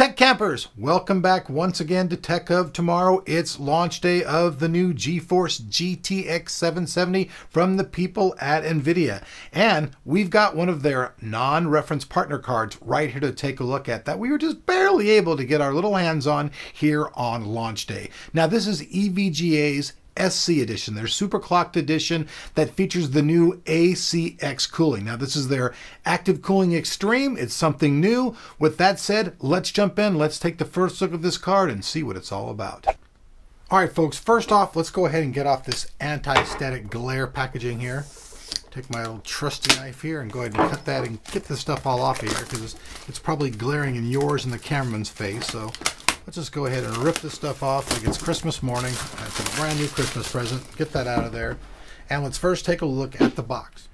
Tech campers, welcome back once again to Tech of Tomorrow. It's launch day of the new GeForce GTX 770 from the people at NVIDIA. And we've got one of their non reference partner cards right here to take a look at that we were just barely able to get our little hands on here on launch day. Now, this is EVGA's SC edition, their superclocked edition that features the new ACX cooling. Now, this is their active cooling extreme. It's something new. With that said, let's jump in. Let's take the first look at this card and see what it's all about. All right, folks, first off, let's go ahead and get off this anti-static glare packaging here. Take my little trusty knife here and go ahead and cut that and get this stuff all off here because it's, it's probably glaring in yours and the cameraman's face. So Let's just go ahead and rip this stuff off like it's Christmas morning. It's a brand new Christmas present. Get that out of there. And let's first take a look at the box.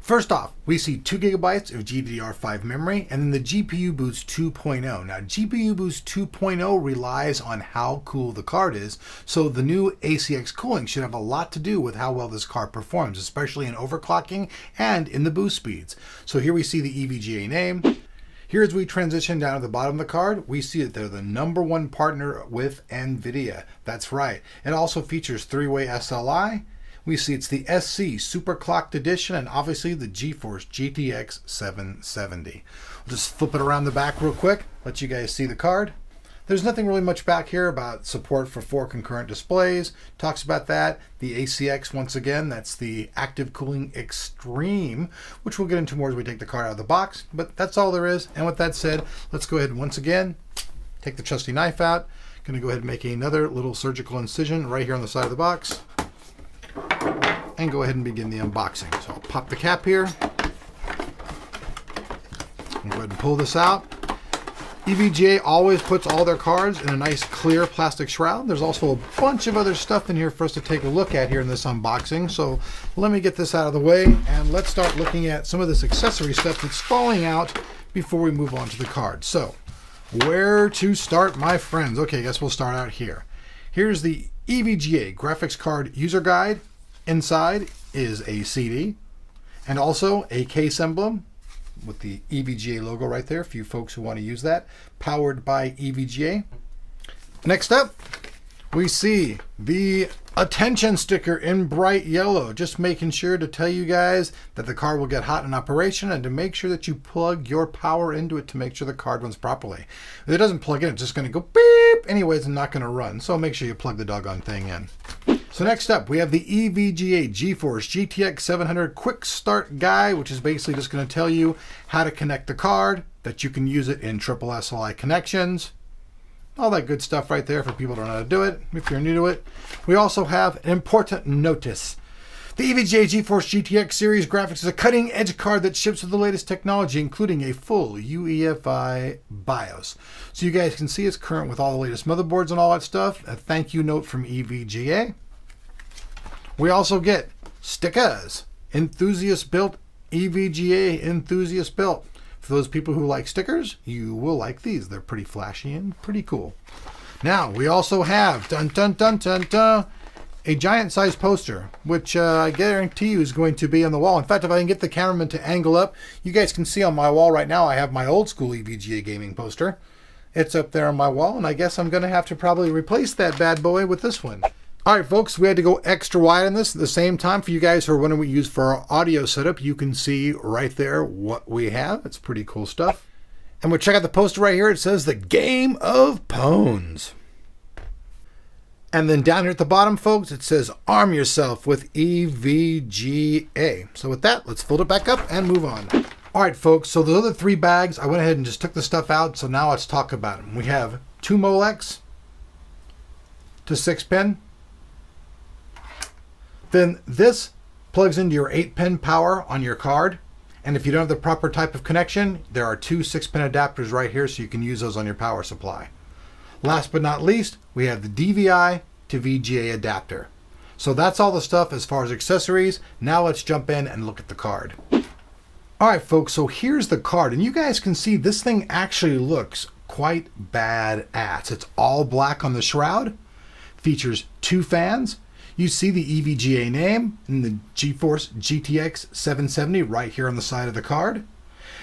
First off, we see 2 gigabytes of GDDR5 memory and then the GPU Boost 2.0. Now, GPU Boost 2.0 relies on how cool the card is, so the new ACX cooling should have a lot to do with how well this card performs, especially in overclocking and in the boost speeds. So here we see the EVGA name, here as we transition down to the bottom of the card, we see that they're the number one partner with NVIDIA. That's right. It also features three-way SLI. We see it's the SC Super Clocked Edition and obviously the GeForce GTX 770. We'll just flip it around the back real quick, let you guys see the card. There's nothing really much back here about support for four concurrent displays. Talks about that. The ACX, once again, that's the Active Cooling Extreme, which we'll get into more as we take the card out of the box. But that's all there is. And with that said, let's go ahead and once again take the trusty knife out. Going to go ahead and make another little surgical incision right here on the side of the box. And go ahead and begin the unboxing. So I'll pop the cap here. Go ahead and pull this out. EVGA always puts all their cards in a nice clear plastic shroud. There's also a bunch of other stuff in here for us to take a look at here in this unboxing. So let me get this out of the way and let's start looking at some of this accessory stuff that's falling out before we move on to the card. So where to start, my friends? Okay, I guess we'll start out here. Here's the EVGA graphics card user guide. Inside is a CD and also a case emblem with the EVGA logo right there for you folks who want to use that. Powered by EVGA. Next up, we see the attention sticker in bright yellow. Just making sure to tell you guys that the car will get hot in operation and to make sure that you plug your power into it to make sure the card runs properly. If it doesn't plug in, it's just going to go beep. Anyways, it's not going to run. So make sure you plug the doggone thing in. So next up, we have the EVGA GeForce GTX 700 Quick Start Guide, which is basically just going to tell you how to connect the card, that you can use it in triple SLI connections, all that good stuff right there for people to know how to do it if you're new to it. We also have an important notice. The EVGA GeForce GTX series graphics is a cutting edge card that ships with the latest technology, including a full UEFI BIOS. So you guys can see it's current with all the latest motherboards and all that stuff. A thank you note from EVGA. We also get stickers, enthusiast built, EVGA enthusiast built. For those people who like stickers, you will like these. They're pretty flashy and pretty cool. Now, we also have, dun dun dun dun dun, a giant size poster, which uh, I guarantee you is going to be on the wall. In fact, if I can get the cameraman to angle up, you guys can see on my wall right now, I have my old school EVGA gaming poster. It's up there on my wall, and I guess I'm going to have to probably replace that bad boy with this one. All right, folks, we had to go extra wide on this. At the same time, for you guys who are wondering what we use for our audio setup, you can see right there what we have. It's pretty cool stuff. And we'll check out the poster right here. It says the Game of Pwns. And then down here at the bottom, folks, it says arm yourself with EVGA. So with that, let's fold it back up and move on. All right, folks, so the other three bags, I went ahead and just took the stuff out. So now let's talk about them. We have two Molex to six pin, then this plugs into your 8 pin power on your card. And if you don't have the proper type of connection, there are two 6 pin adapters right here so you can use those on your power supply. Last but not least, we have the DVI to VGA adapter. So that's all the stuff as far as accessories. Now let's jump in and look at the card. All right, folks, so here's the card. And you guys can see this thing actually looks quite badass. It's all black on the shroud, features two fans, you see the EVGA name and the GeForce GTX 770 right here on the side of the card.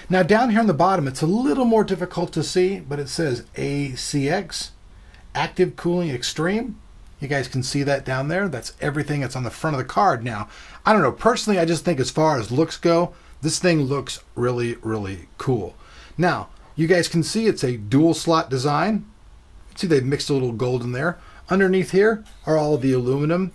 Now down here on the bottom, it's a little more difficult to see, but it says ACX, Active Cooling Extreme. You guys can see that down there. That's everything that's on the front of the card. Now, I don't know, personally, I just think as far as looks go, this thing looks really, really cool. Now, you guys can see it's a dual slot design. See, they've mixed a little gold in there. Underneath here are all the aluminum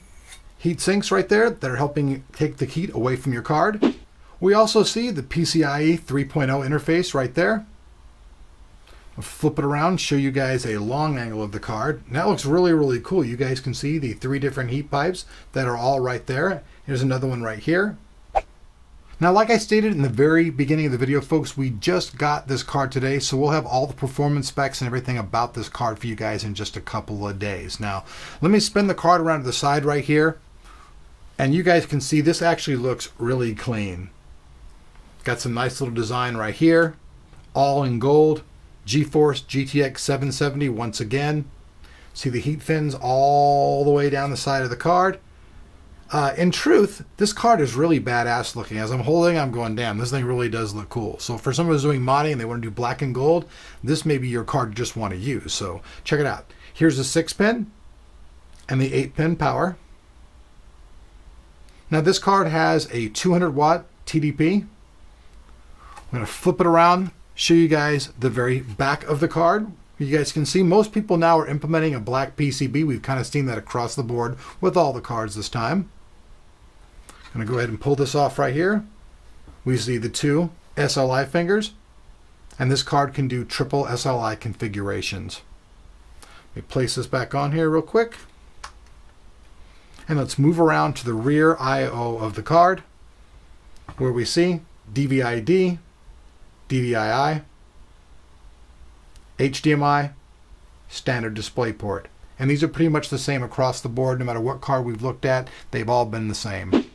heat sinks right there that are helping take the heat away from your card. We also see the PCIe 3.0 interface right there. I'll flip it around, show you guys a long angle of the card. And that looks really, really cool. You guys can see the three different heat pipes that are all right there. Here's another one right here. Now, like I stated in the very beginning of the video, folks, we just got this card today, so we'll have all the performance specs and everything about this card for you guys in just a couple of days. Now, let me spin the card around to the side right here, and you guys can see this actually looks really clean. Got some nice little design right here, all in gold. GeForce GTX 770 once again. See the heat fins all the way down the side of the card. Uh, in truth, this card is really badass looking. As I'm holding, I'm going, damn, this thing really does look cool. So for someone who's doing modding and they want to do black and gold, this may be your card you just want to use. So check it out. Here's the 6 pin and the 8 pin power. Now this card has a 200 watt TDP. I'm going to flip it around, show you guys the very back of the card. You guys can see most people now are implementing a black PCB. We've kind of seen that across the board with all the cards this time. I'm going to go ahead and pull this off right here. We see the two SLI fingers, and this card can do triple SLI configurations. Let me place this back on here real quick. And let's move around to the rear I.O. of the card, where we see DVI-D, DVI-I, HDMI, standard display port. And these are pretty much the same across the board, no matter what card we've looked at, they've all been the same.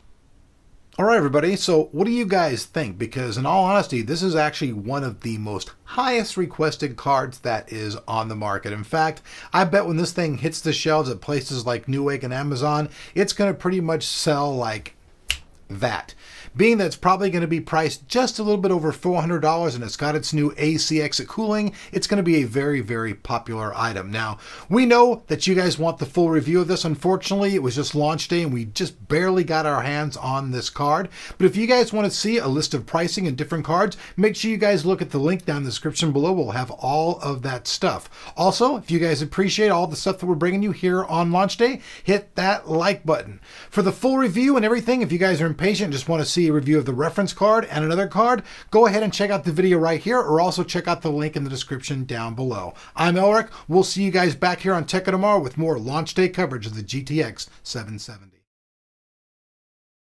All right, everybody. So, what do you guys think? Because, in all honesty, this is actually one of the most highest requested cards that is on the market. In fact, I bet when this thing hits the shelves at places like Newegg and Amazon, it's going to pretty much sell like that. Being that it's probably going to be priced just a little bit over $400 and it's got its new ACX cooling, it's going to be a very, very popular item. Now, we know that you guys want the full review of this. Unfortunately, it was just launch day and we just barely got our hands on this card. But if you guys want to see a list of pricing and different cards, make sure you guys look at the link down in the description below. We'll have all of that stuff. Also, if you guys appreciate all the stuff that we're bringing you here on launch day, hit that like button. For the full review and everything, if you guys are impatient and just want to see a review of the reference card and another card, go ahead and check out the video right here or also check out the link in the description down below. I'm Elric. We'll see you guys back here on Tech tomorrow with more launch day coverage of the GTX 770.